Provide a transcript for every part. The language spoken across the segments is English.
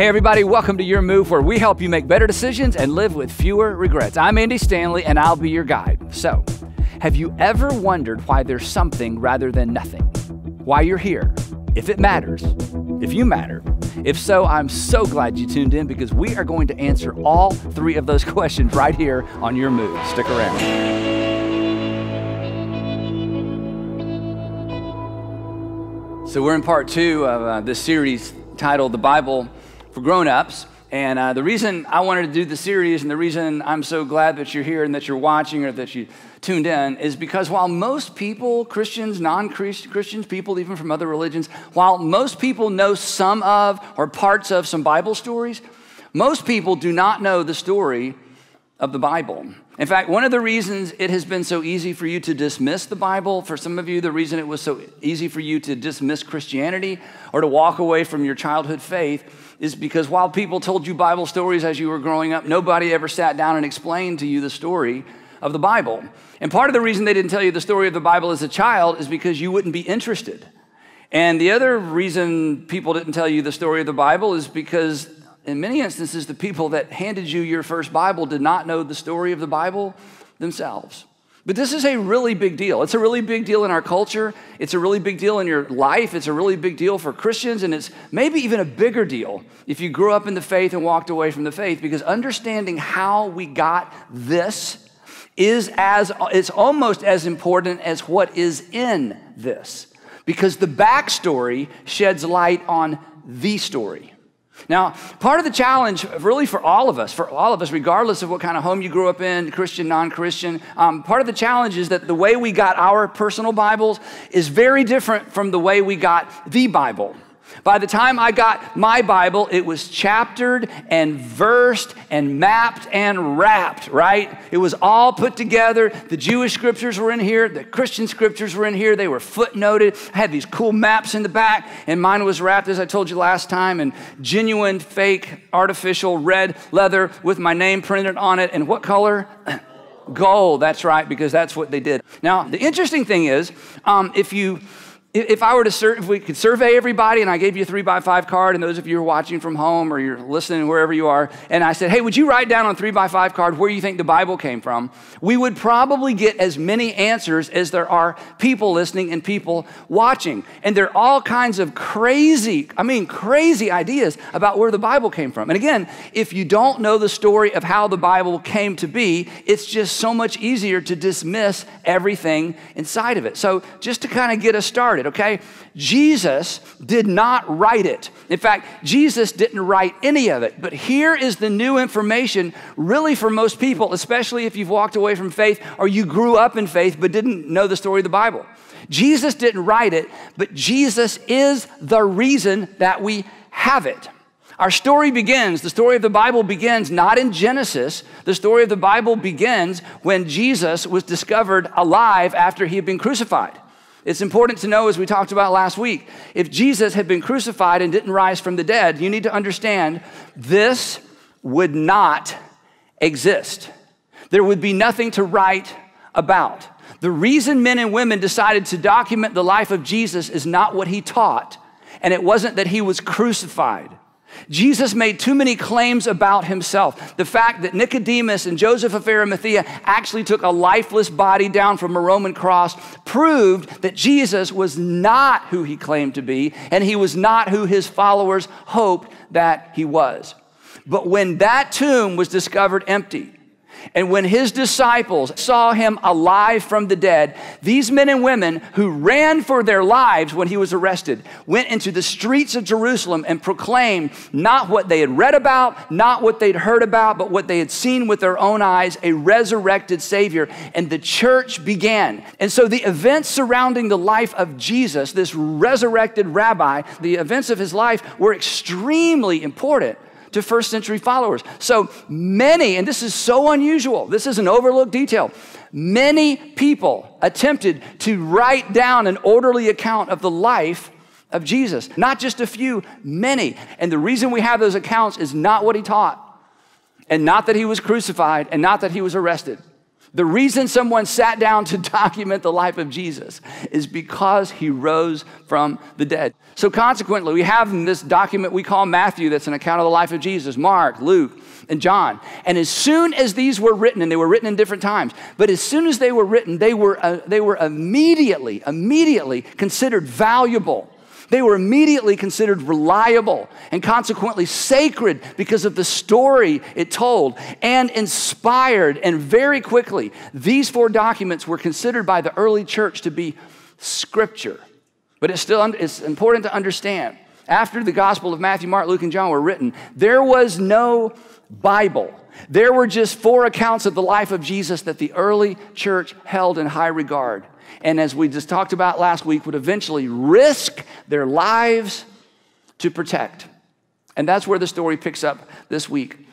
Hey, everybody, welcome to Your Move, where we help you make better decisions and live with fewer regrets. I'm Andy Stanley, and I'll be your guide. So, have you ever wondered why there's something rather than nothing? Why you're here? If it matters? If you matter? If so, I'm so glad you tuned in because we are going to answer all three of those questions right here on Your Move. Stick around. So, we're in part two of uh, this series titled The Bible for Grown-Ups. And uh, the reason I wanted to do the series and the reason I'm so glad that you're here and that you're watching or that you tuned in is because while most people, Christians, non Christians, people even from other religions, while most people know some of or parts of some Bible stories, most people do not know the story of the Bible. In fact, one of the reasons it has been so easy for you to dismiss the Bible, for some of you, the reason it was so easy for you to dismiss Christianity or to walk away from your childhood faith is because while people told you Bible stories as you were growing up, nobody ever sat down and explained to you the story of the Bible. And part of the reason they didn't tell you the story of the Bible as a child is because you wouldn't be interested. And the other reason people didn't tell you the story of the Bible is because, in many instances, the people that handed you your first Bible did not know the story of the Bible themselves. But this is a really big deal. It's a really big deal in our culture. It's a really big deal in your life. It's a really big deal for Christians. And it's maybe even a bigger deal if you grew up in the faith and walked away from the faith, because understanding how we got this is as, it's almost as important as what is in this. Because the backstory sheds light on the story. Now, part of the challenge, really for all of us, for all of us, regardless of what kind of home you grew up in, Christian, non Christian, um, part of the challenge is that the way we got our personal Bibles is very different from the way we got the Bible. By the time I got my Bible, it was chaptered and versed and mapped and wrapped, right? It was all put together. The Jewish scriptures were in here, the Christian scriptures were in here. They were footnoted. I had these cool maps in the back, and mine was wrapped, as I told you last time, in genuine, fake, artificial red leather with my name printed on it. And what color? Gold, that's right, because that's what they did. Now, the interesting thing is, um, if you if I were to, sur- if we could survey everybody and I gave you a three by five card, and those of you who are watching from home or you're listening wherever you are, and I said, hey, would you write down on three by five card where you think the Bible came from? We would probably get as many answers as there are people listening and people watching. And there are all kinds of crazy, I mean, crazy ideas about where the Bible came from. And again, if you don't know the story of how the Bible came to be, it's just so much easier to dismiss everything inside of it. So just to kind of get us started, okay? Jesus did not write it. In fact, Jesus didn't write any of it. But here is the new information, really, for most people, especially if you've walked away from faith or you grew up in faith but didn't know the story of the Bible. Jesus didn't write it, but Jesus is the reason that we have it. Our story begins, the story of the Bible begins not in Genesis. The story of the Bible begins when Jesus was discovered alive after he had been crucified. It's important to know, as we talked about last week, if Jesus had been crucified and didn't rise from the dead, you need to understand this would not exist. There would be nothing to write about. The reason men and women decided to document the life of Jesus is not what he taught, and it wasn't that he was crucified. Jesus made too many claims about himself. The fact that Nicodemus and Joseph of Arimathea actually took a lifeless body down from a Roman cross proved that Jesus was not who he claimed to be, and he was not who his followers hoped that he was. But when that tomb was discovered empty, and when his disciples saw him alive from the dead, these men and women who ran for their lives when he was arrested went into the streets of Jerusalem and proclaimed not what they had read about, not what they'd heard about, but what they had seen with their own eyes a resurrected Savior. And the church began. And so the events surrounding the life of Jesus, this resurrected rabbi, the events of his life were extremely important to first century followers. So many, and this is so unusual, this is an overlooked detail. Many people attempted to write down an orderly account of the life of Jesus. Not just a few, many. And the reason we have those accounts is not what he taught, and not that he was crucified, and not that he was arrested. The reason someone sat down to document the life of Jesus is because he rose from the dead. So, consequently, we have in this document we call Matthew that's an account of the life of Jesus, Mark, Luke, and John. And as soon as these were written, and they were written in different times, but as soon as they were written, they were, uh, they were immediately, immediately considered valuable they were immediately considered reliable and consequently sacred because of the story it told and inspired. And very quickly, these four documents were considered by the early church to be scripture. But it's still it's important to understand after the Gospel of Matthew, Mark, Luke, and John were written, there was no Bible. There were just four accounts of the life of Jesus that the early church held in high regard and as we just talked about last week, would eventually risk their lives to protect. And that's where the story picks up this week.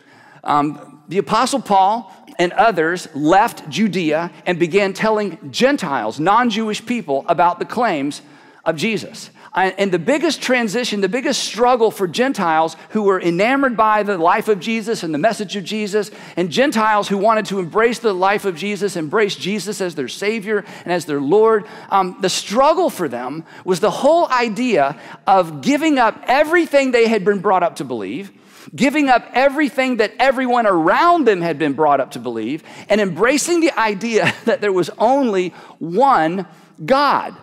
Um, the Apostle Paul and others left Judea and began telling Gentiles, non Jewish people, about the claims of Jesus. And the biggest transition, the biggest struggle for Gentiles who were enamored by the life of Jesus and the message of Jesus, and Gentiles who wanted to embrace the life of Jesus, embrace Jesus as their Savior and as their Lord, um, the struggle for them was the whole idea of giving up everything they had been brought up to believe giving up everything that everyone around them had been brought up to believe, and embracing the idea that there was only one God.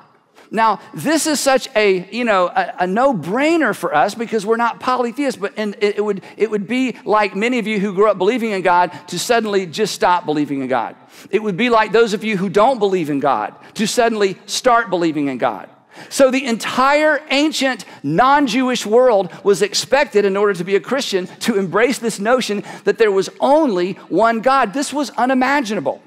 Now, this is such a, you know, a, a no-brainer for us because we're not polytheists, but and it, it, would, it would be like many of you who grew up believing in God to suddenly just stop believing in God. It would be like those of you who don't believe in God to suddenly start believing in God. So the entire ancient non Jewish world was expected, in order to be a Christian, to embrace this notion that there was only one God. This was unimaginable.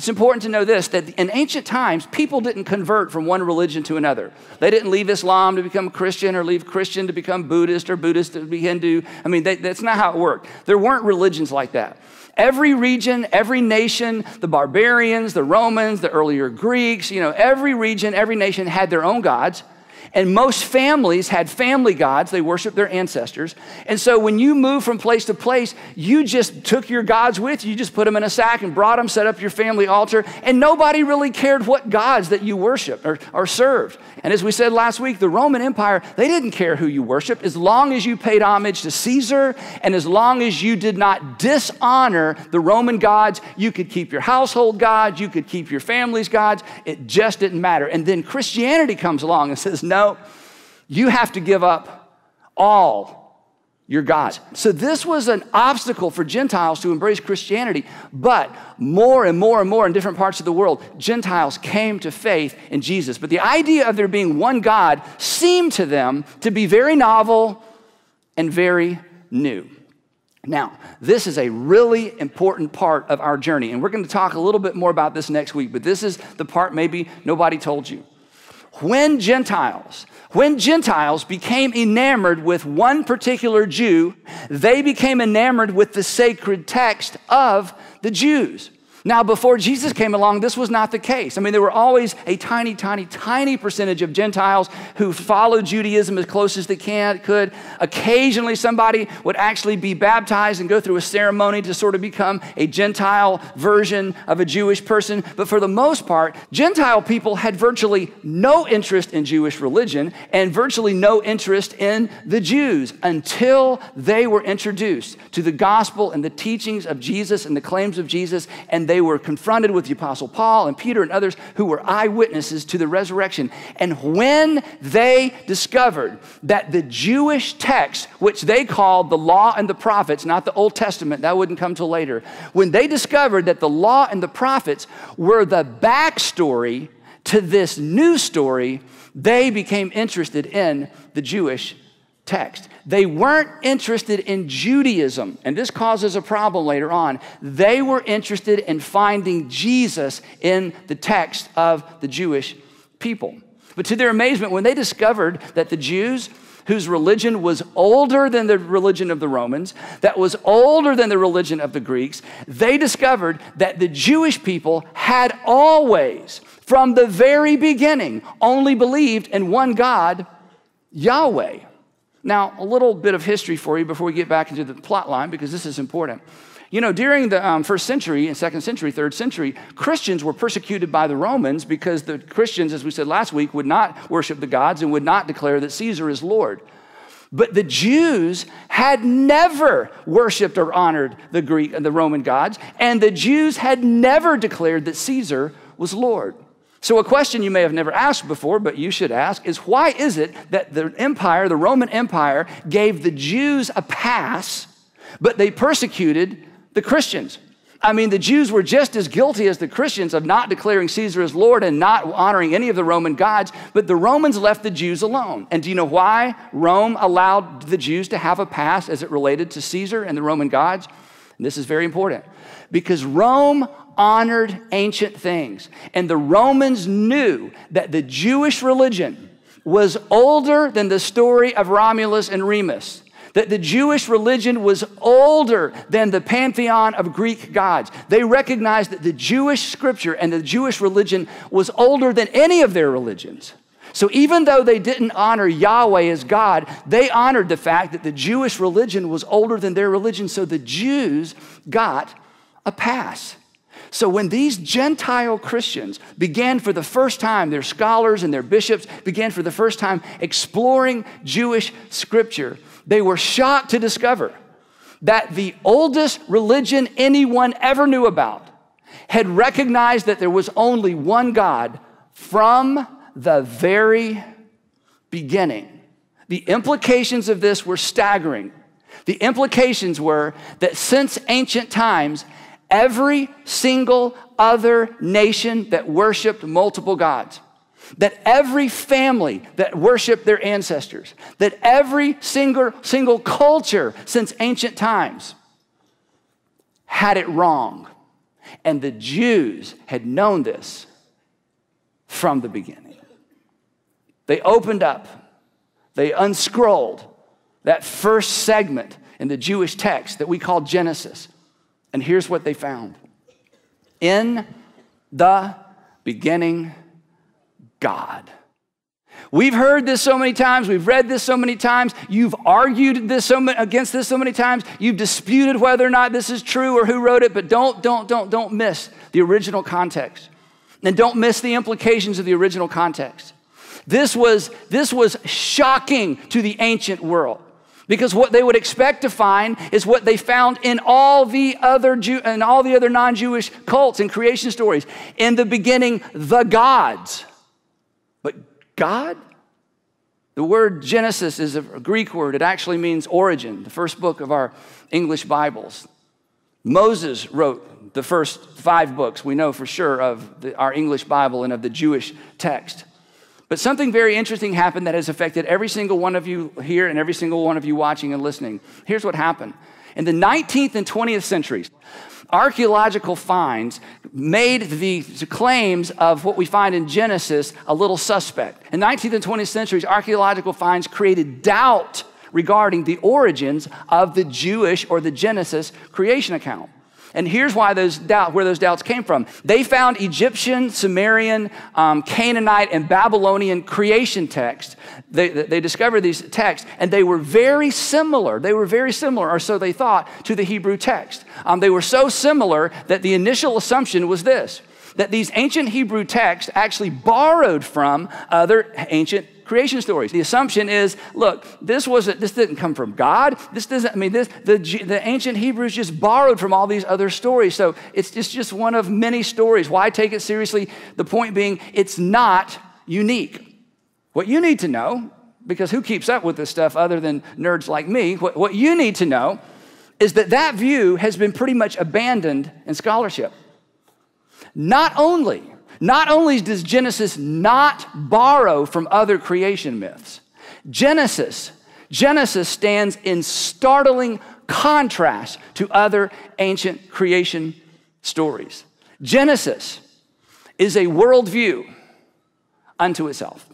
It's important to know this that in ancient times, people didn't convert from one religion to another. They didn't leave Islam to become Christian or leave Christian to become Buddhist or Buddhist to be Hindu. I mean, they, that's not how it worked. There weren't religions like that. Every region, every nation, the barbarians, the Romans, the earlier Greeks, you know, every region, every nation had their own gods. And most families had family gods, they worshiped their ancestors. And so when you moved from place to place, you just took your gods with you, you just put them in a sack and brought them, set up your family altar, and nobody really cared what gods that you worshiped or, or served. And as we said last week, the Roman Empire, they didn't care who you worshiped as long as you paid homage to Caesar and as long as you did not dishonor the Roman gods, you could keep your household gods, you could keep your family's gods. It just didn't matter. And then Christianity comes along and says, no, you have to give up all your gods. So this was an obstacle for Gentiles to embrace Christianity, but more and more and more in different parts of the world, Gentiles came to faith in Jesus. But the idea of there being one God seemed to them to be very novel and very new. Now, this is a really important part of our journey, and we're going to talk a little bit more about this next week, but this is the part maybe nobody told you when Gentiles, when Gentiles became enamored with one particular Jew, they became enamored with the sacred text of the Jews. Now, before Jesus came along, this was not the case. I mean, there were always a tiny, tiny, tiny percentage of Gentiles who followed Judaism as close as they can, could. Occasionally, somebody would actually be baptized and go through a ceremony to sort of become a Gentile version of a Jewish person. But for the most part, Gentile people had virtually no interest in Jewish religion and virtually no interest in the Jews until they were introduced to the gospel and the teachings of Jesus and the claims of Jesus. And they were confronted with the Apostle Paul and Peter and others who were eyewitnesses to the resurrection. And when they discovered that the Jewish text, which they called the law and the prophets, not the Old Testament, that wouldn't come till later, when they discovered that the law and the prophets were the backstory to this new story, they became interested in the Jewish text. They weren't interested in Judaism, and this causes a problem later on. They were interested in finding Jesus in the text of the Jewish people. But to their amazement, when they discovered that the Jews, whose religion was older than the religion of the Romans, that was older than the religion of the Greeks, they discovered that the Jewish people had always, from the very beginning, only believed in one God, Yahweh. Now, a little bit of history for you before we get back into the plot line, because this is important. You know, during the um, first century and second century, third century, Christians were persecuted by the Romans because the Christians, as we said last week, would not worship the gods and would not declare that Caesar is Lord. But the Jews had never worshiped or honored the Greek and the Roman gods, and the Jews had never declared that Caesar was Lord. So, a question you may have never asked before, but you should ask, is why is it that the empire, the Roman Empire, gave the Jews a pass, but they persecuted the Christians? I mean, the Jews were just as guilty as the Christians of not declaring Caesar as Lord and not honoring any of the Roman gods, but the Romans left the Jews alone. And do you know why Rome allowed the Jews to have a pass as it related to Caesar and the Roman gods? And this is very important because Rome honored ancient things. And the Romans knew that the Jewish religion was older than the story of Romulus and Remus that the Jewish religion was older than the pantheon of Greek gods. They recognized that the Jewish scripture and the Jewish religion was older than any of their religions. So even though they didn't honor Yahweh as God, they honored the fact that the Jewish religion was older than their religion, so the Jews got a pass. So when these Gentile Christians began for the first time, their scholars and their bishops began for the first time exploring Jewish scripture, they were shocked to discover that the oldest religion anyone ever knew about had recognized that there was only one God from the very beginning. The implications of this were staggering. The implications were that since ancient times, every single other nation that worshiped multiple gods that every family that worshiped their ancestors, that every single, single culture since ancient times had it wrong. And the Jews had known this from the beginning. They opened up, they unscrolled that first segment in the Jewish text that we call Genesis. And here's what they found In the beginning, God. We've heard this so many times. We've read this so many times. You've argued this so many, against this so many times. You've disputed whether or not this is true or who wrote it, but don't, don't, don't, don't miss the original context. And don't miss the implications of the original context. This was, this was shocking to the ancient world because what they would expect to find is what they found in all the other Jew, and all the other non-Jewish cults and creation stories. In the beginning, the gods but God? The word Genesis is a Greek word. It actually means origin, the first book of our English Bibles. Moses wrote the first five books we know for sure of the, our English Bible and of the Jewish text. But something very interesting happened that has affected every single one of you here and every single one of you watching and listening. Here's what happened. In the 19th and 20th centuries, archaeological finds made the claims of what we find in Genesis a little suspect. In 19th and 20th centuries, archaeological finds created doubt regarding the origins of the Jewish or the Genesis creation account. And here's why those doubt, where those doubts came from. They found Egyptian, Sumerian, um, Canaanite, and Babylonian creation texts. They, they discovered these texts, and they were very similar. They were very similar, or so they thought, to the Hebrew text. Um, they were so similar that the initial assumption was this that these ancient Hebrew texts actually borrowed from other ancient creation stories. The assumption is, look, this wasn't, this didn't come from God. This doesn't, I mean, this, the, the ancient Hebrews just borrowed from all these other stories. So it's just, just one of many stories. Why take it seriously? The point being, it's not unique. What you need to know, because who keeps up with this stuff other than nerds like me, what, what you need to know is that that view has been pretty much abandoned in scholarship. Not only not only does Genesis not borrow from other creation myths, Genesis, Genesis stands in startling contrast to other ancient creation stories. Genesis is a worldview unto itself,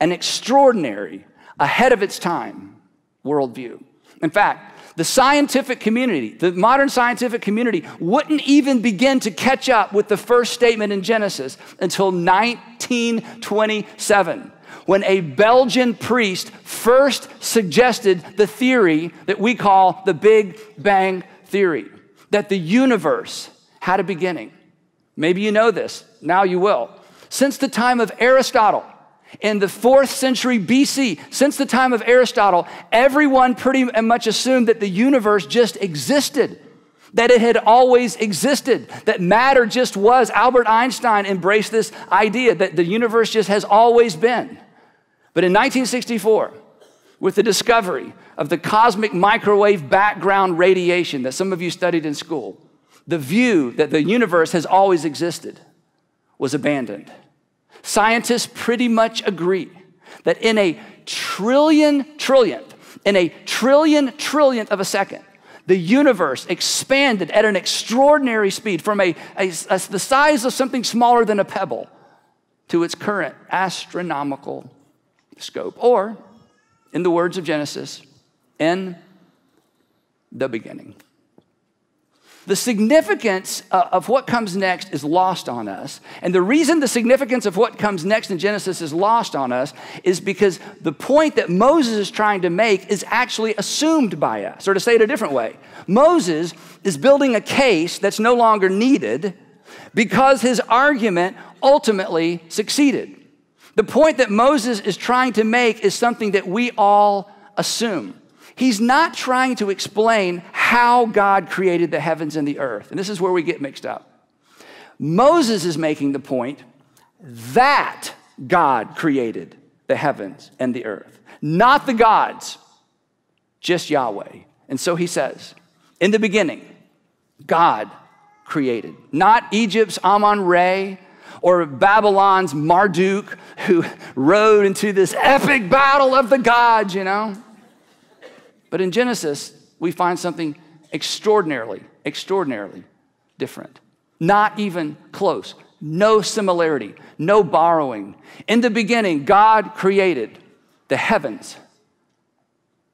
an extraordinary, ahead of its time worldview. In fact, the scientific community, the modern scientific community, wouldn't even begin to catch up with the first statement in Genesis until 1927 when a Belgian priest first suggested the theory that we call the Big Bang Theory. that the universe had a beginning. Maybe you know this, now you will. Since the time of Aristotle, in the fourth century BC, since the time of Aristotle, everyone pretty much assumed that the universe just existed, that it had always existed, that matter just was. Albert Einstein embraced this idea that the universe just has always been. But in 1964, with the discovery of the cosmic microwave background radiation that some of you studied in school, the view that the universe has always existed was abandoned. Scientists pretty much agree that in a trillion trillionth, in a trillion trillionth of a second, the universe expanded at an extraordinary speed from a, a, a, the size of something smaller than a pebble to its current astronomical scope. Or, in the words of Genesis, in the beginning. The significance uh, of what comes next is lost on us. And the reason the significance of what comes next in Genesis is lost on us is because the point that Moses is trying to make is actually assumed by us. Or to say it a different way, Moses is building a case that's no longer needed because his argument ultimately succeeded. The point that Moses is trying to make is something that we all assume. He's not trying to explain how God created the heavens and the earth. And this is where we get mixed up. Moses is making the point that God created the heavens and the earth, not the gods, just Yahweh. And so he says, in the beginning, God created, not Egypt's Amon Re or Babylon's Marduk, who rode into this epic battle of the gods, you know. But in Genesis, we find something extraordinarily, extraordinarily different. Not even close. No similarity, no borrowing. In the beginning, God created the heavens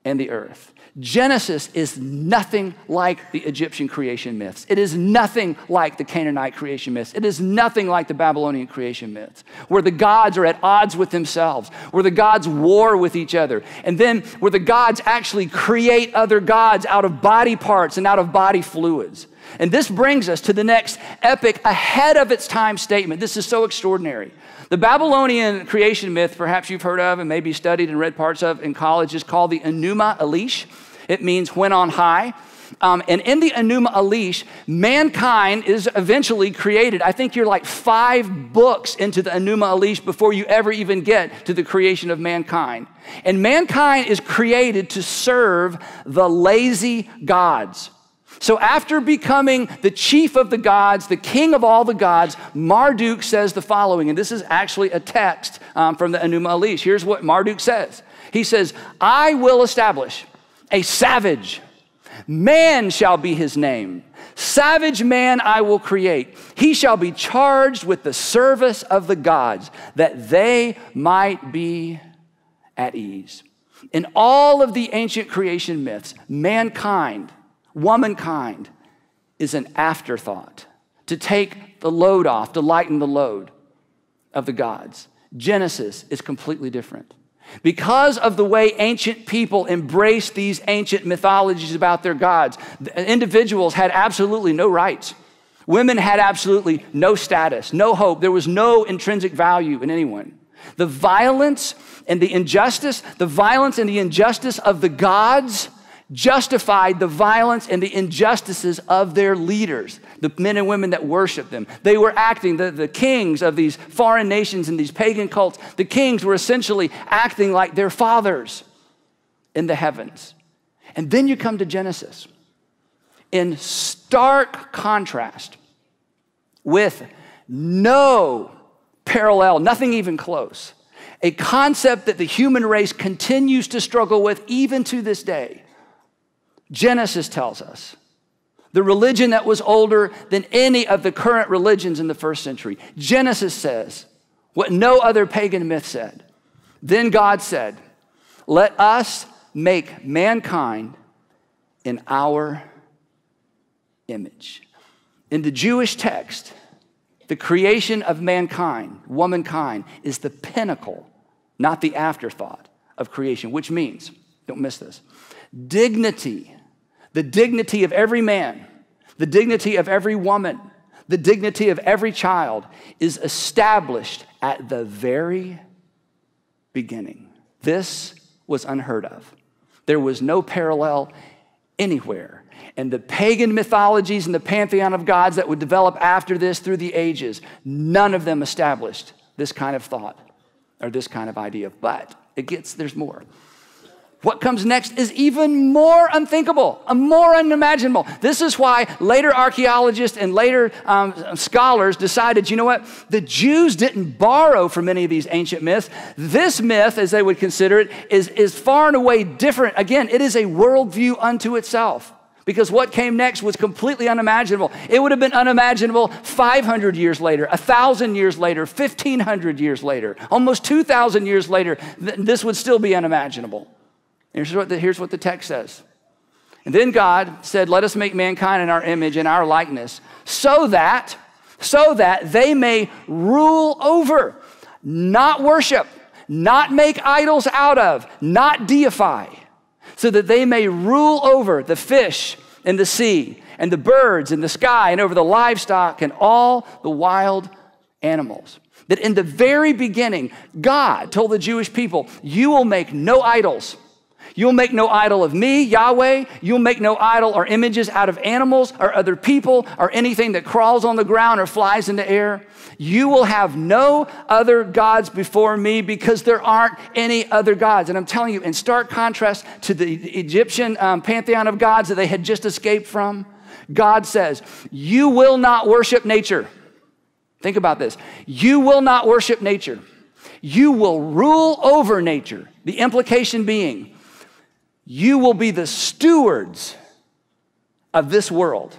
and the earth. Genesis is nothing like the Egyptian creation myths. It is nothing like the Canaanite creation myths. It is nothing like the Babylonian creation myths, where the gods are at odds with themselves, where the gods war with each other, and then where the gods actually create other gods out of body parts and out of body fluids. And this brings us to the next epic ahead of its time statement. This is so extraordinary. The Babylonian creation myth, perhaps you've heard of and maybe studied and read parts of in college, is called the Enuma Elish. It means when on high. Um, and in the Enuma Elish, mankind is eventually created. I think you're like five books into the Enuma Elish before you ever even get to the creation of mankind. And mankind is created to serve the lazy gods. So, after becoming the chief of the gods, the king of all the gods, Marduk says the following, and this is actually a text um, from the Enuma Elish. Here's what Marduk says He says, I will establish a savage. Man shall be his name. Savage man I will create. He shall be charged with the service of the gods, that they might be at ease. In all of the ancient creation myths, mankind, womankind, is an afterthought to take the load off, to lighten the load of the gods. Genesis is completely different. Because of the way ancient people embraced these ancient mythologies about their gods, individuals had absolutely no rights. Women had absolutely no status, no hope. There was no intrinsic value in anyone. The violence and the injustice, the violence and the injustice of the gods justified the violence and the injustices of their leaders, the men and women that worship them. They were acting, the, the kings of these foreign nations and these pagan cults, the kings were essentially acting like their fathers in the heavens. And then you come to Genesis. In stark contrast with no parallel, nothing even close, a concept that the human race continues to struggle with even to this day Genesis tells us the religion that was older than any of the current religions in the first century. Genesis says what no other pagan myth said. Then God said, Let us make mankind in our image. In the Jewish text, the creation of mankind, womankind, is the pinnacle, not the afterthought of creation, which means, don't miss this, dignity the dignity of every man, the dignity of every woman, the dignity of every child is established at the very beginning. This was unheard of. There was no parallel anywhere. And the pagan mythologies and the pantheon of gods that would develop after this through the ages, none of them established this kind of thought or this kind of idea. But it gets, there's more. What comes next is even more unthinkable, more unimaginable. This is why later archaeologists and later um, scholars decided you know what? The Jews didn't borrow from any of these ancient myths. This myth, as they would consider it, is, is far and away different. Again, it is a worldview unto itself. Because what came next was completely unimaginable. It would have been unimaginable 500 years later, 1,000 years later, 1,500 years later, almost 2,000 years later. This would still be unimaginable. Here's what, the, here's what the text says. And then God said, Let us make mankind in our image and our likeness, so that, so that they may rule over, not worship, not make idols out of, not deify, so that they may rule over the fish in the sea and the birds in the sky and over the livestock and all the wild animals. That in the very beginning, God told the Jewish people, You will make no idols You'll make no idol of me, Yahweh. You'll make no idol or images out of animals or other people or anything that crawls on the ground or flies in the air. You will have no other gods before me because there aren't any other gods. And I'm telling you, in stark contrast to the Egyptian um, pantheon of gods that they had just escaped from, God says, You will not worship nature. Think about this. You will not worship nature. You will rule over nature. The implication being, you will be the stewards of this world.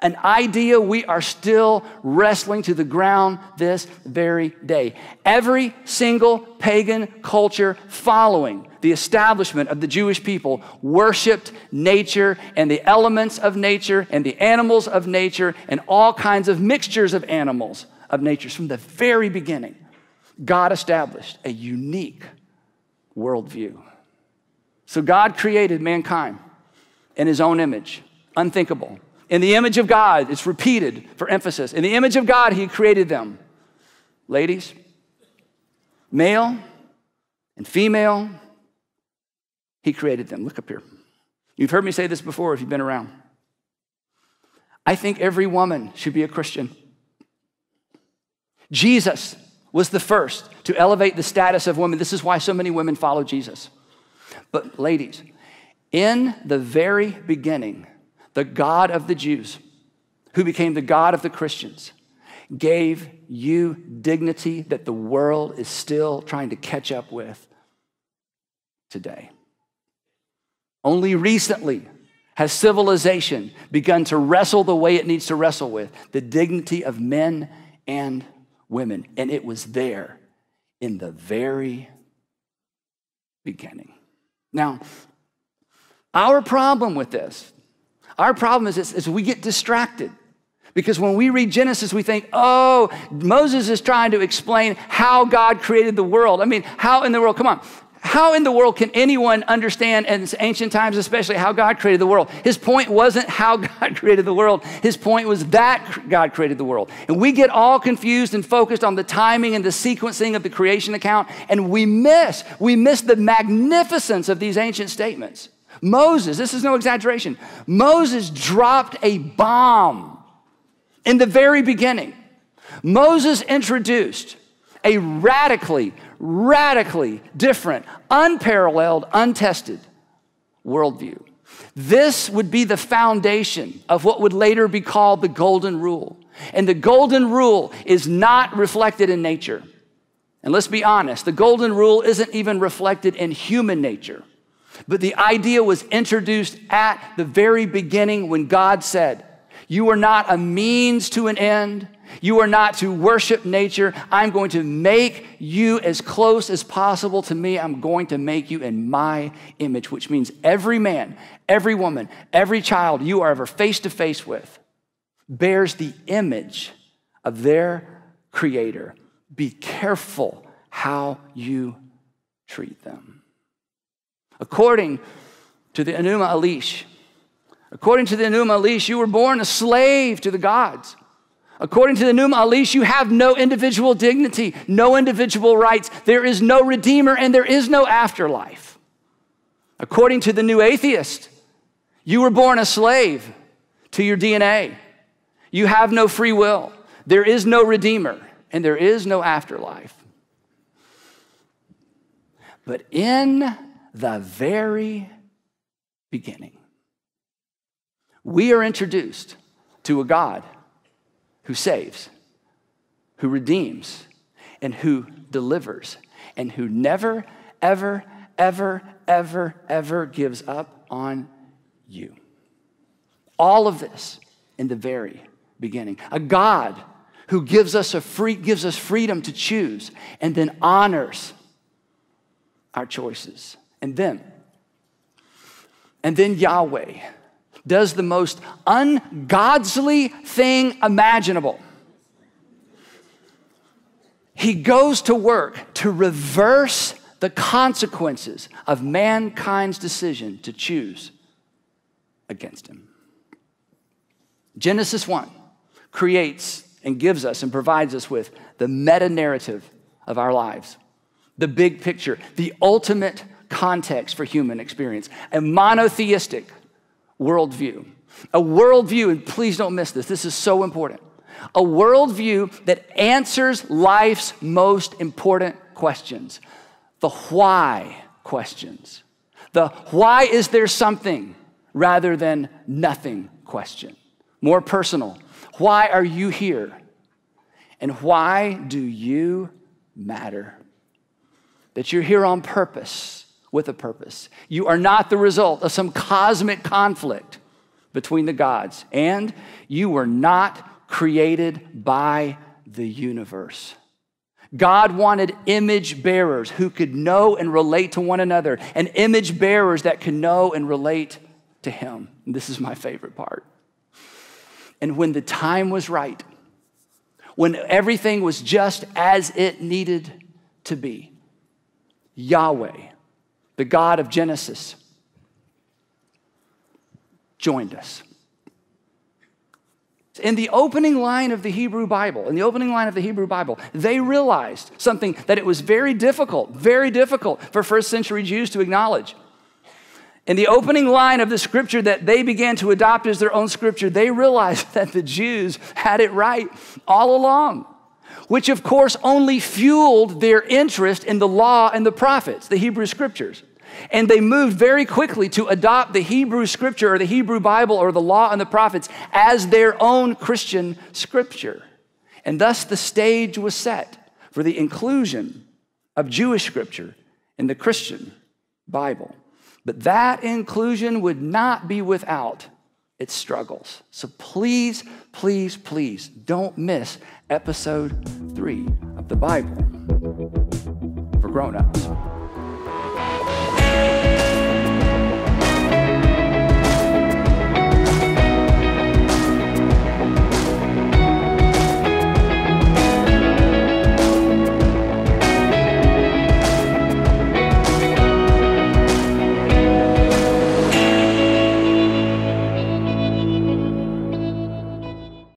An idea we are still wrestling to the ground this very day. Every single pagan culture following the establishment of the Jewish people worshiped nature and the elements of nature and the animals of nature and all kinds of mixtures of animals of nature. From the very beginning, God established a unique worldview. So God created mankind in his own image, unthinkable. In the image of God, it's repeated for emphasis. In the image of God, he created them. Ladies, male and female, he created them. Look up here. You've heard me say this before if you've been around. I think every woman should be a Christian. Jesus was the first to elevate the status of women. This is why so many women follow Jesus. But, ladies, in the very beginning, the God of the Jews, who became the God of the Christians, gave you dignity that the world is still trying to catch up with today. Only recently has civilization begun to wrestle the way it needs to wrestle with the dignity of men and women. And it was there in the very beginning. Now, our problem with this, our problem is, is, is we get distracted. Because when we read Genesis, we think, oh, Moses is trying to explain how God created the world. I mean, how in the world? Come on. How in the world can anyone understand in ancient times, especially how God created the world? His point wasn't how God created the world. His point was that God created the world. And we get all confused and focused on the timing and the sequencing of the creation account, and we miss, we miss the magnificence of these ancient statements. Moses, this is no exaggeration, Moses dropped a bomb in the very beginning. Moses introduced a radically radically different, unparalleled, untested worldview. This would be the foundation of what would later be called the Golden Rule. And the Golden Rule is not reflected in nature. And let's be honest, the Golden Rule isn't even reflected in human nature. But the idea was introduced at the very beginning when God said, You are not a means to an end, you are not to worship nature. I'm going to make you as close as possible to me. I'm going to make you in my image, which means every man, every woman, every child you are ever face to face with bears the image of their creator. Be careful how you treat them. According to the Enuma Elish, According to the Enuma Elish, you were born a slave to the gods. According to the Enuma Elish, you have no individual dignity, no individual rights. There is no redeemer and there is no afterlife. According to the new atheist, you were born a slave to your DNA. You have no free will. There is no redeemer and there is no afterlife. But in the very beginning, we are introduced to a God who saves, who redeems, and who delivers, and who never, ever, ever, ever, ever gives up on you. All of this in the very beginning. A God who gives us, a free, gives us freedom to choose and then honors our choices. And then, and then Yahweh does the most ungodly thing imaginable. He goes to work to reverse the consequences of mankind's decision to choose against him. Genesis 1 creates and gives us and provides us with the meta narrative of our lives, the big picture, the ultimate context for human experience, a monotheistic worldview. A worldview, and please don't miss this, this is so important. A worldview that answers life's most important questions the why questions. The why is there something rather than nothing question. More personal. Why are you here? And why do you matter? That you're here on purpose with a purpose. You are not the result of some cosmic conflict between the gods, and you were not created by the universe. God wanted image bearers who could know and relate to one another, and image bearers that could know and relate to Him. And this is my favorite part. And when the time was right, when everything was just as it needed to be, Yahweh, the God of Genesis, joined us. In the opening line of the Hebrew Bible, in the opening line of the Hebrew Bible, they realized something that it was very difficult, very difficult for first century Jews to acknowledge. In the opening line of the scripture that they began to adopt as their own scripture, they realized that the Jews had it right all along, which of course only fueled their interest in the law and the prophets, the Hebrew scriptures. And they moved very quickly to adopt the Hebrew scripture or the Hebrew Bible or the law and the prophets as their own Christian scripture. And thus the stage was set for the inclusion of Jewish scripture in the Christian Bible. But that inclusion would not be without its struggles. So please, please, please don't miss episode three of the Bible for grown-ups.